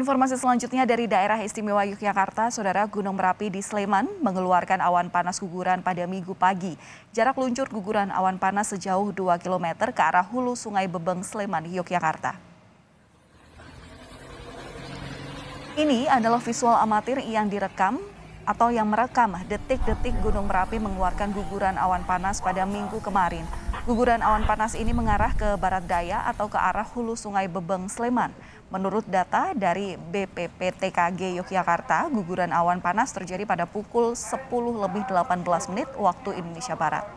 Informasi selanjutnya dari daerah istimewa Yogyakarta, Saudara Gunung Merapi di Sleman mengeluarkan awan panas guguran pada minggu pagi. Jarak luncur guguran awan panas sejauh 2 km ke arah hulu sungai Bebeng, Sleman, Yogyakarta. Ini adalah visual amatir yang direkam atau yang merekam detik-detik Gunung Merapi mengeluarkan guguran awan panas pada minggu kemarin. Guguran awan panas ini mengarah ke barat daya atau ke arah hulu sungai Bebeng, Sleman. Menurut data dari BPPTKG Yogyakarta, guguran awan panas terjadi pada pukul 10 lebih 18 menit waktu Indonesia Barat.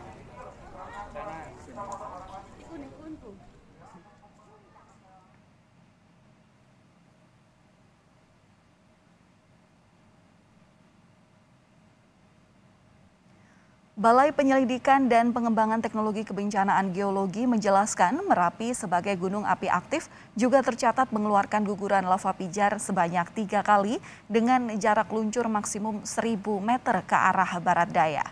Balai Penyelidikan dan Pengembangan Teknologi Kebencanaan Geologi menjelaskan Merapi sebagai gunung api aktif juga tercatat mengeluarkan guguran lava pijar sebanyak tiga kali dengan jarak luncur maksimum 1000 meter ke arah barat daya.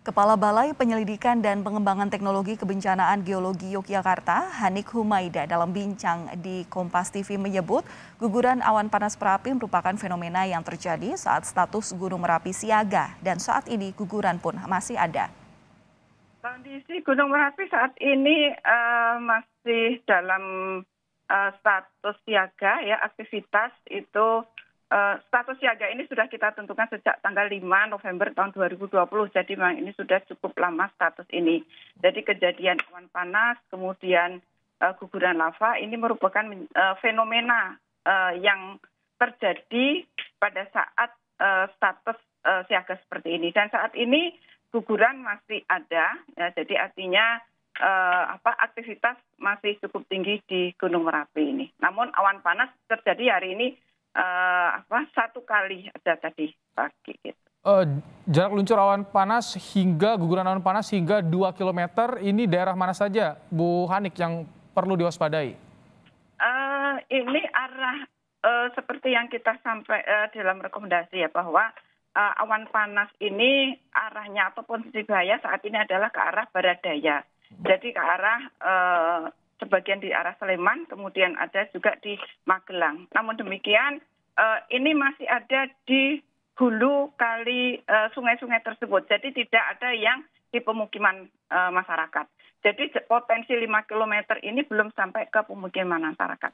Kepala Balai Penyelidikan dan Pengembangan Teknologi Kebencanaan Geologi Yogyakarta, Hanik Humaida dalam bincang di Kompas TV menyebut guguran awan panas Merapi merupakan fenomena yang terjadi saat status Gunung Merapi siaga dan saat ini guguran pun masih ada. Kondisi Gunung Merapi saat ini uh, masih dalam uh, status siaga ya aktivitas itu Eh, status siaga ini sudah kita tentukan sejak tanggal 5 November tahun 2020. Jadi memang ini sudah cukup lama status ini. Jadi kejadian awan panas, kemudian uh, guguran lava ini merupakan uh, fenomena uh, yang terjadi pada saat uh, status uh, siaga seperti ini. Dan saat ini guguran masih ada, ya, jadi artinya uh, apa aktivitas masih cukup tinggi di Gunung Merapi ini. Namun awan panas terjadi hari ini uh, apa satu kali ada tadi pagi gitu. Uh, jarak luncur awan panas hingga guguran awan panas hingga 2 km ini daerah mana saja Bu Hanik yang perlu diwaspadai? Uh, ini arah uh, seperti yang kita sampai uh, dalam rekomendasi ya bahwa uh, awan panas ini arahnya atau posisi bahaya saat ini adalah ke arah barat daya. Jadi ke arah uh, sebagian di arah Sleman, kemudian ada juga di Magelang. Namun demikian, uh, ini masih ada di hulu kali uh, sungai-sungai tersebut. Jadi tidak ada yang di pemukiman uh, masyarakat. Jadi potensi 5 km ini belum sampai ke pemukiman masyarakat.